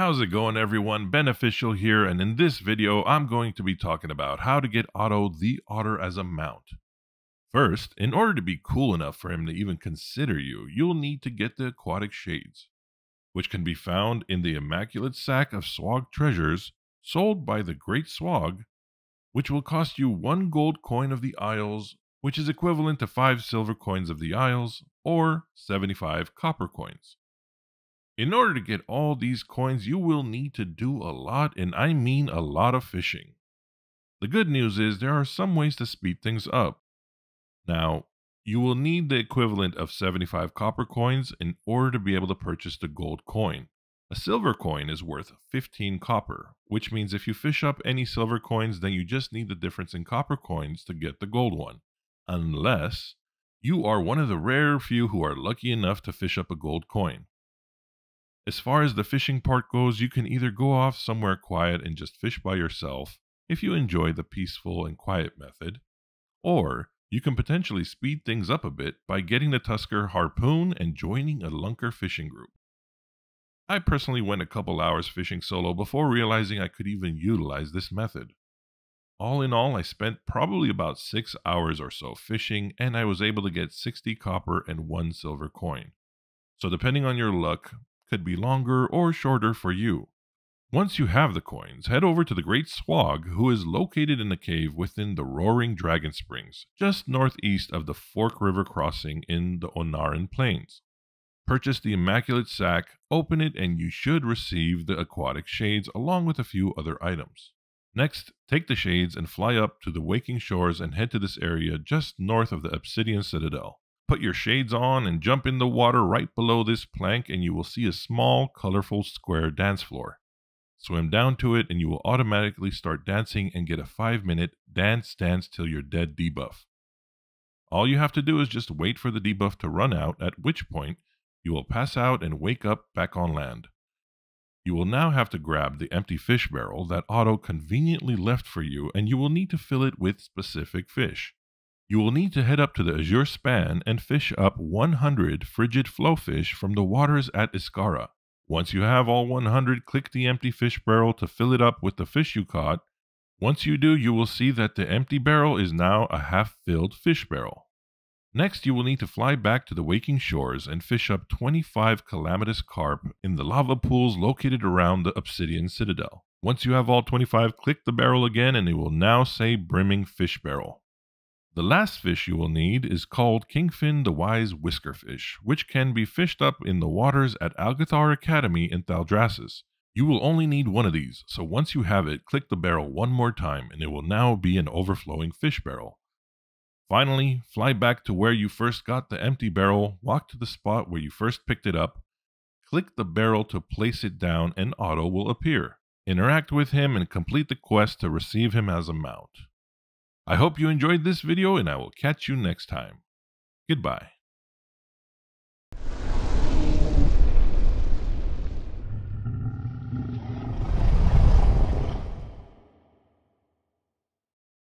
How's it going everyone? Benoficial here and in this video I'm going to be talking about how to get Otto the otter as a mount. First, in order to be cool enough for him to even consider you, you'll need to get the aquatic shades, which can be found in the immaculate sack of swag treasures sold by the Great Swag, which will cost you one gold coin of the Isles, which is equivalent to five silver coins of the Isles, or 75 copper coins. In order to get all these coins, you will need to do a lot, and I mean a lot of fishing. The good news is there are some ways to speed things up. Now, you will need the equivalent of 75 copper coins in order to be able to purchase the gold coin. A silver coin is worth 15 copper, which means if you fish up any silver coins, then you just need the difference in copper coins to get the gold one. Unless you are one of the rare few who are lucky enough to fish up a gold coin. As far as the fishing part goes, you can either go off somewhere quiet and just fish by yourself if you enjoy the peaceful and quiet method, or you can potentially speed things up a bit by getting the Tuskarr harpoon and joining a lunker fishing group. I personally went a couple hours fishing solo before realizing I could even utilize this method. All in all, I spent probably about 6 hours or so fishing and I was able to get 60 copper and 1 silver coin. So depending on your luck, could be longer or shorter for you. Once you have the coins, head over to the Great Swag, who is located in a cave within the Roaring Dragon Springs, just northeast of the Fork River crossing in the Ohn'ahran Plains. Purchase the Immaculate Sack, open it, and you should receive the aquatic shades along with a few other items. Next, take the shades and fly up to the Waking Shores and head to this area just north of the Obsidian Citadel. Put your shades on and jump in the water right below this plank, and you will see a small, colorful square dance floor. Swim down to it, and you will automatically start dancing and get a 5 minute dance dance till you're dead debuff. All you have to do is just wait for the debuff to run out, at which point you will pass out and wake up back on land. You will now have to grab the empty fish barrel that Otto conveniently left for you, and you will need to fill it with specific fish. You will need to head up to the Azure Span and fish up 100 frigid flowfish from the waters at Iskaara. Once you have all 100, click the empty fish barrel to fill it up with the fish you caught. Once you do, you will see that the empty barrel is now a half-filled fish barrel. Next, you will need to fly back to the Waking Shores and fish up 25 calamitous carp in the lava pools located around the Obsidian Citadel. Once you have all 25, click the barrel again and it will now say Brimming Fish Barrel. The last fish you will need is called Kingfin the Wise Whiskerfish, which can be fished up in the waters at Algethar Academy in Thaldraszus. You will only need one of these, so once you have it, click the barrel one more time and it will now be an overflowing fish barrel. Finally, fly back to where you first got the empty barrel, walk to the spot where you first picked it up, click the barrel to place it down and Otto will appear. Interact with him and complete the quest to receive him as a mount. I hope you enjoyed this video and I will catch you next time. Goodbye.